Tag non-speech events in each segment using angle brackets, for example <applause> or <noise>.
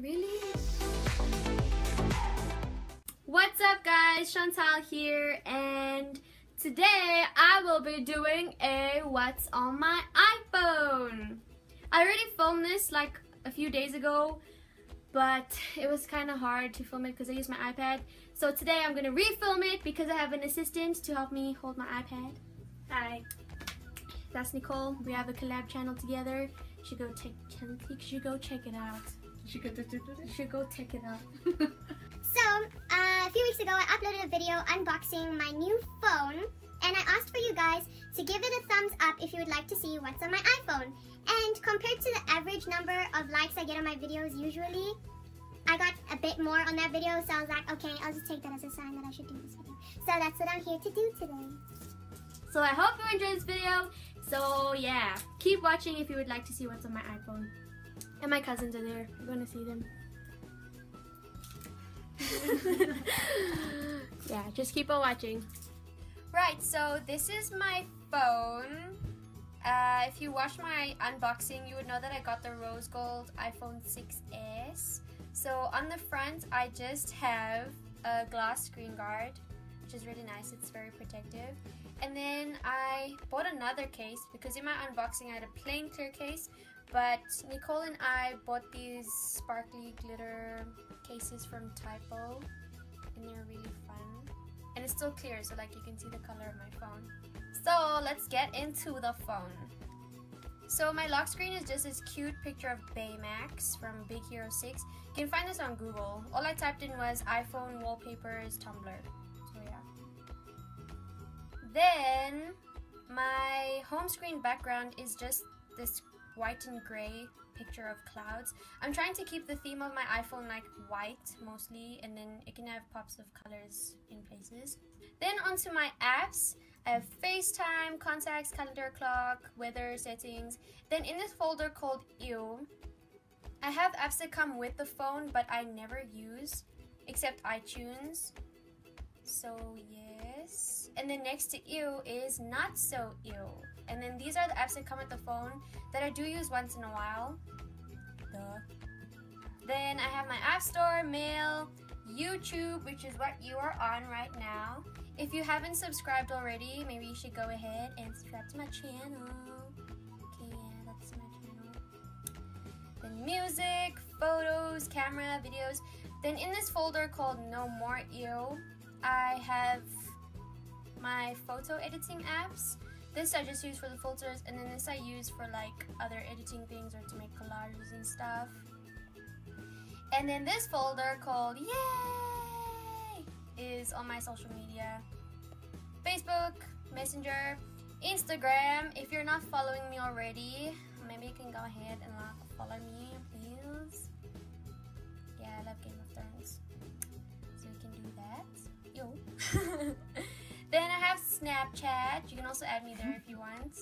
Really? What's up guys, Chantelle here and today I will be doing a what's on my iPhone. I already filmed this like a few days ago but it was kind of hard to film it because I use my iPad. So today I'm going to refilm it because I have an assistant to help me hold my iPad. Hi. That's Nicole. We have a collab channel together. You should go check, you should go check it out. You should go, you should go check it out. <laughs> so, uh, a few weeks ago I uploaded a video unboxing my new phone and I asked for you guys to give it a thumbs up if you would like to see what's on my iPhone. And compared to the average number of likes I get on my videos usually, I got a bit more on that video, so I was like, okay, I'll just take that as a sign that I should do this video. So that's what I'm here to do today. So I hope you enjoyed this video. So yeah, keep watching if you would like to see what's on my iPhone. And my cousins are there. You're going to see them. <laughs> yeah, just keep on watching. Right, so this is my phone. Uh, if you watched my unboxing, you would know that I got the rose gold iPhone 6s. So on the front, I just have a glass screen guard, which is really nice. It's very protective. And then I bought another case because in my unboxing I had a plain clear case, but Nicole and I bought these sparkly glitter cases from Typo, and they're really fun. And it's still clear, so like you can see the color of my phone. So let's get into the phone. So my lock screen is just this cute picture of Baymax from Big Hero 6. You can find this on Google. All I typed in was iPhone wallpapers Tumblr. So yeah. Then my home screen background is just this white and gray picture of clouds. I'm trying to keep the theme of my iPhone like white mostly and then it can have pops of colors in places. Then onto my apps. I have FaceTime, contacts, calendar clock, weather settings. Then in this folder called Ew, I have apps that come with the phone but I never use except iTunes. So yes. And then next to Ew is Not So Ew. And then these are the apps that come with the phone that I do use once in a while. Duh. Then I have my App Store, Mail, YouTube, which is what you are on right now. If you haven't subscribed already, maybe you should go ahead and subscribe to my channel. Okay, yeah, that's my channel. Then music, photos, camera, videos. Then in this folder called No More Ew, I have my photo editing apps. This I just use for the filters, and then this I use for like other editing things or to make collages and stuff. And then this folder called Yay is on my social media. Facebook, Messenger, Instagram. If you're not following me already, maybe you can go ahead and like follow me, please. Yeah, I love Game of Thrones. Snapchat. You can also add me there if you want.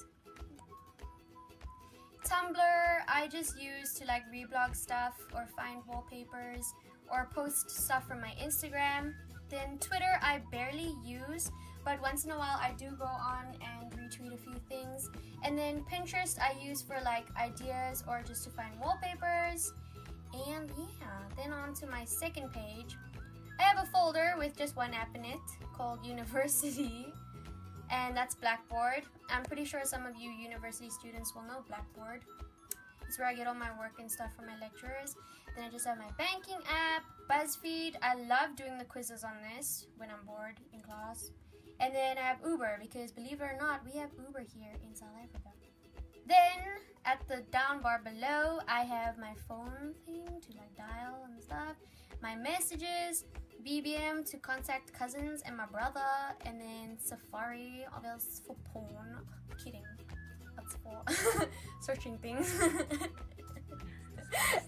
Tumblr, I just use to like reblog stuff or find wallpapers or post stuff from my Instagram. Then Twitter, I barely use, but once in a while I do go on and retweet a few things. And then Pinterest, I use for like ideas or just to find wallpapers. And yeah, then on to my second page. I have a folder with just one app in it called <laughs> University and that's Blackboard. I'm pretty sure some of you university students will know Blackboard. It's where I get all my work and stuff from my lecturers. Then I just have my banking app, BuzzFeed. I love doing the quizzes on this when I'm bored in class. And then I have Uber because believe it or not, we have Uber here in South Africa. Then at the down bar below, I have my phone thing to like dial and stuff, my messages, BBM to contact cousins and my brother, and then Safari, all else for porn. Kidding. That's for <laughs> searching things. <laughs>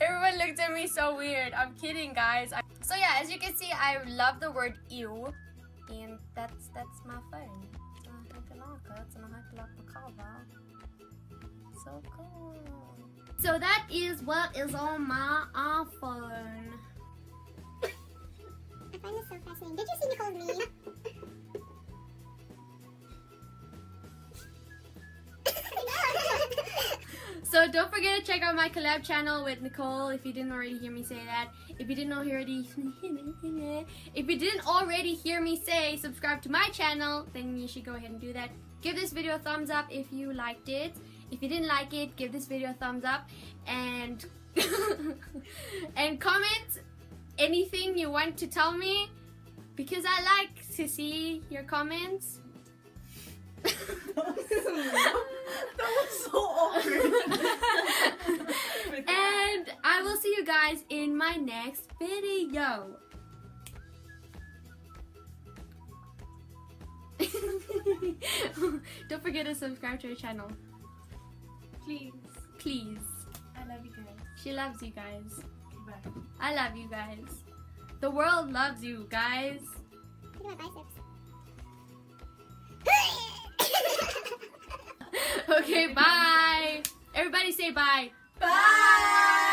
Everyone looked at me so weird. I'm kidding, guys. So yeah, as you can see, I love the word ew, and that's that's my phone. So cool. So that is what is on my iPhone. So. Did you see Nicole's meme? <laughs> So don't forget to check out my collab channel with Nicole if you didn't already hear me say that. If you didn't already <laughs> if you didn't already hear me say subscribe to my channel, then you should go ahead and do that. Give this video a thumbs up if you liked it. If you didn't like it, give this video a thumbs up and <laughs> and comment anything you want to tell me because I like to see your comments. <laughs> that was so awkward. <laughs> and I will see you guys in my next video. <laughs> Don't forget to subscribe to our channel. Please. Please. I love you guys. She loves you guys. Bye. I love you guys. The world loves you guys. Look at my biceps. <laughs> Okay, bye. Everybody say bye. Bye.